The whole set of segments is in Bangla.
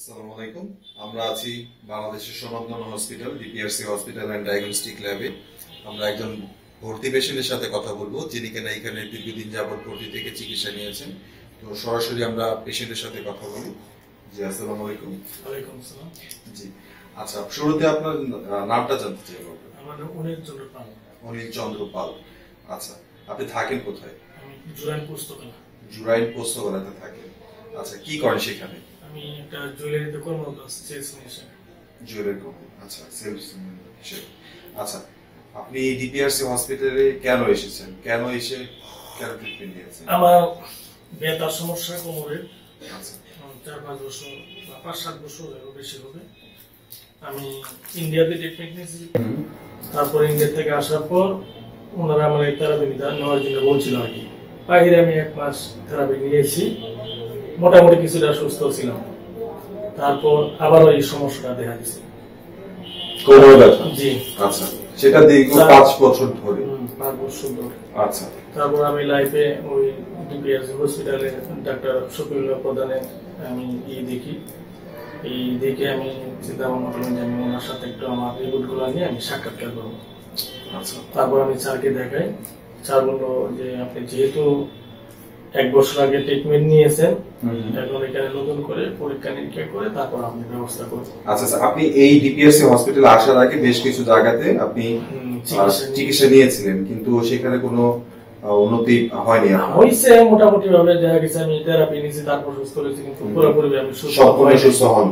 আসসালামু আলাইকুম। আমরা আছি বাংলাদেশের Sanatan hospital DPRC hospital and diagnostic ল্যাবে আমরা একজন ভর্তি পেশেন্টের সাথে কথা বলব যিনি কিনা এখানে দীর্ঘদিন যাবত ভর্তি থেকে চিকিৎসা নিয়েছেন। তো সরাসরি আমরা পেশেন্টের সাথে কথা বলি। জি আসসালামু আলাইকুম। ওয়ালাইকুম আসসালাম। জি আচ্ছা শুরুতে আপনার নামটা জানতে চাই আমার। নাম অনিল চন্দ্র পাল। অনিল চন্দ্র পাল। আচ্ছা আপনি থাকেন কোথায়? জুরাইন পুস্তকালা জুরাইন পোস্তগলাতে থাকেন। আচ্ছা কি করেন সেখানে? আমি একটা জুয়েলারিতে কর্মরত আছি সেলস হিসেবে জুয়েলের কোম্পানি আচ্ছা সেলস হিসেবে আচ্ছা আপনি ডিপিআরসি হসপিটালে কেন এসেছেন? কেন এসে কেন ট্রিটমেন্ট নিয়েছেন আমার বেতার সমস্যা কোমরের আচ্ছা। চার পাঁচ বছর বা পাঁচ সাত বছর আরও বেশি হবে। আমি ইন্ডিয়াতে ট্রিটমেন্ট নিয়েছি। তারপর ইন্ডিয়া থেকে আসার পর ওনারা আমার এই থেরাপি নেওয়ার জন্য বলছিল আর কি। বাইরে আমি এক মাস থেরাপি নিয়েছি। মোটামুটি কিছুটা সুস্থ ছিলাম। তারপর আবারও এই সমস্যাটা দেখা দিচ্ছে কোমর ব্যথা? জি। আচ্ছা সেটা দীর্ঘ পাঁচ বছর ধরে? পাঁচ বছর ধরে। আচ্ছা। তারপর আমি লাইফে ওই ডিপিএস হসপিটালে ডাক্তার শফিউল্লাহ প্রধানে আমি ই দেখি। এই দেখে আমি চিন্তা ভাবনা করলাম যে আমি ওনার সাথে একটু আমার রিপোর্টগুলো নিয়ে আমি সাক্ষাৎকার করব। আচ্ছা। তারপর আমি স্যারকে দেখাই। স্যার বলল যে আপনি যেহেতু এক বছর আগে ট্রিটমেন্ট নিয়েছেন এখন এখানে নতুন করে পরীক্ষা নিরীক্ষা করে তারপর আপনি ব্যবস্থা করবেন আচ্ছা আচ্ছা আপনি এই ডিপিআরসি হসপিটালে আসার আগে বেশ কিছু জায়গাতে আপনি চিকিৎসা নিয়েছিলেন কিন্তু সেখানে কোনো উন্নতি হয়নি হয়েছে মোটামুটি ভাবে দেখা গেছে আমি থেরাপি নিয়েছি তারপর সুস্থ হয়েছি কিন্তু পুরোপুরি আমি সুস্থ সম্পূর্ণ সুস্থ হন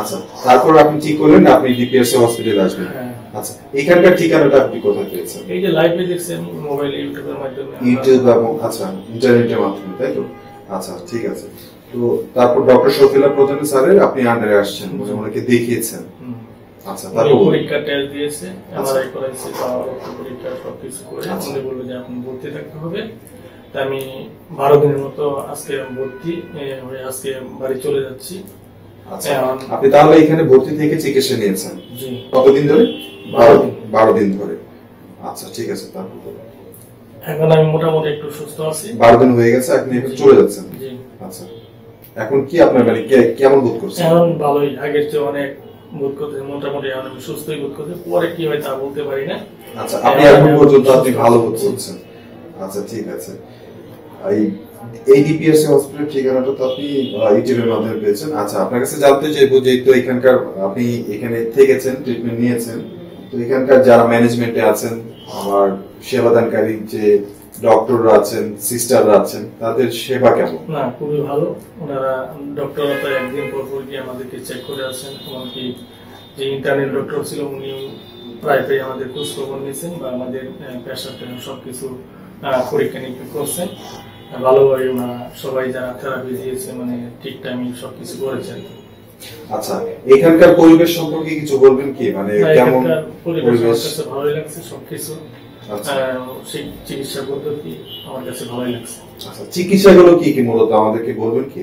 আচ্ছা তারপর আপনি ঠিক করলেন আপনি ডিপিআরসি হসপিটালে আসবেন। হ্যাঁ। আচ্ছা এখানকার ঠিকানাটা আপনি কোথায় পেয়েছেন? এই যে লাইভে দেখছেন মোবাইল ইউটিউবের মাধ্যমে ইউটিউব এবং আচ্ছা ইন্টারনেটের মাধ্যমে তাই তো? আচ্ছা ঠিক আছে। তো তারপর ডক্টর শফিলা প্রধান স্যারের আপনি আন্ডারে আসছেন মানে ওনাকে দেখিয়েছেন। আচ্ছা তারপর পরীক্ষা টেস্ট দিয়েছে। এমআরআই করাইছে পরীক্ষা করে। উনি বলল যে আপনি ভর্তি থাকতে হবে। আমি বারো দিনের মতো আজকে ভর্তি হয়ে আজকে বাড়ি চলে যাচ্ছি। আপনি তাহলে এখানে ভর্তি থেকে চিকিৎসা নিয়েছেন। কতদিন ধরে? বারো দিন। ধরে। আচ্ছা ঠিক আছে তারপর এখন আমি মোটামুটি একটু সুস্থ আছি। বারো দিন হয়ে গেছে আপনি এখন চলে যাচ্ছেন। আচ্ছা। এখন কি আপনার মানে কে- কেমন বোধ করছেন? এখন ভালোই। আগের চেয়ে অনেক বোধ করতে মোটামুটি এখন আমি সুস্থই বোধ করতে পরে কি হয় তা বলতে পারি না। আচ্ছা আপনি এখন পর্যন্ত আপনি ভালো বোধ করছেন। আচ্ছা ঠিক আছে। এই এই ডিপিএসসি ঠিকানাটা তো আপনি ইউটিউবের মাধ্যমে পেয়েছেন। আচ্ছা আপনার কাছে জানতে চাইব যেহেতু এখানকার, আপনি এখানে থেকেছেন ট্রিটমেন্ট নিয়েছেন। তো এখানকার যারা ম্যানেজমেন্টে আছেন, আমার সেবাদানকারী যে ডক্টররা আছেন সিস্টাররা আছেন, তাদের সেবা কেমন? না, খুবই ভালো। ওনারা ডক্টররা তো একদিন পর পর গিয়ে আমাদেরকে চেক করে আছেন, এমনকি যে ইন্টারনেট ডক্টর ছিল উনি প্রায় প্রায় আমাদের খোঁজ খবর নিয়েছেন বা আমাদের প্রেশার টেশন সবকিছু পরীক্ষা নিরীক্ষা করছেন। ভালোভাবে ওনারা সবাই যারা থেরাপি দিয়েছে মানে ঠিক টাইমে সবকিছু করেছেন আচ্ছা এখানকার পরিবেশ সম্পর্কে কিছু বলবেন কি? মানে কেমন পরিবেশ ভালোই লাগছে সবকিছু। আচ্ছা। চিকিৎসা পদ্ধতি আমার কাছে ভালোই লাগছে। আচ্ছা চিকিৎসাগুলো কি কি মূলত আমাদেরকে বলবেন কি?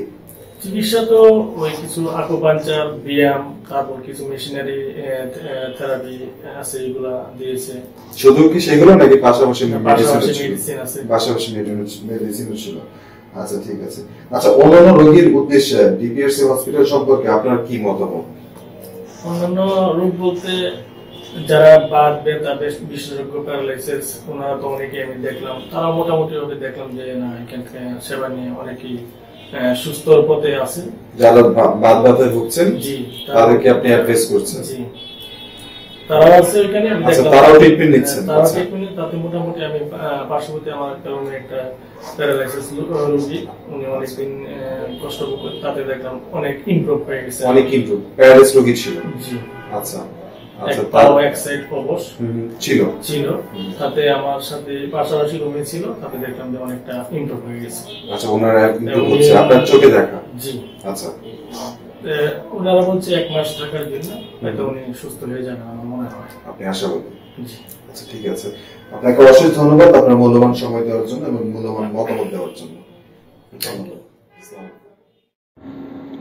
চিকিৎসা তো ওই কিছু আকুপাঞ্চার ব্যায়াম তারপর কিছু মেশিনারি থেরাপি আছে এগুলা দিয়েছে। শুধু কি সেগুলো নাকি পাশাপাশি মেডিসিন আছে। পাশাপাশি মেডিসিন ছিল। আচ্ছা ঠিক আছে। আচ্ছা অন্যান্য রোগীর উদ্দেশ্যে ডিপিআরসি হসপিটাল সম্পর্কে আপনার কি মতামত? অন্যান্য রোগ বলতে যারা বাদ বেশ- বিশেষজ্ঞ প্যারালাইসিস ওনারা তো অনেকে আমি দেখলাম তারা মোটামুটি ভাবে দেখলাম যে না এখান থেকে সেবা নিয়ে অনেকেই সুস্থ পথে আছে। যারা বাদ ভুগছেন জি তাদেরকে আপনি অ্যাডভাইস করছেন? জি। আছে আমি আচ্ছা, দেখলাম। তারাও treatment নিচ্ছেন, তারাও আচ্ছা। ট্রিটমেন্ট তাতে মোটামুটি আমি পার্শ্ববর্তী আমার একটা রুমে একটা প্যারালাইসিস রোগী উনি অনেকদিন কষ্ট করতেন তাতে দেখলাম অনেক ইমপ্রুভ হয়ে গেছে। অনেক কিন্তু প্যারালাইস রোগী ছিল। জি। আচ্ছা। আচ্ছা এক সাইড ছিল। ছিল। তাতে আমার সাথে পাশাপাশি রুমে ছিল। তাতে দেখলাম যে অনেকটা ইমপ্রুভ হয়ে গেছে। আচ্ছা ওনারা ইমপ্রুভ হচ্ছে আপনার চোখে দেখা। জি। আচ্ছা। ওনারা বলছে এক মাস থাকার জন্য। হয়তো উনি সুস্থ হয়ে যাবেন আমার মনে হয়। আপনি আশাবাদী? জি। আচ্ছা ঠিক আছে। আপনাকে অশেষ ধন্যবাদ আপনার মূল্যবান সময় দেওয়ার জন্য এবং মূল্যবান মতামত দেওয়ার জন্য। ধন্যবাদ।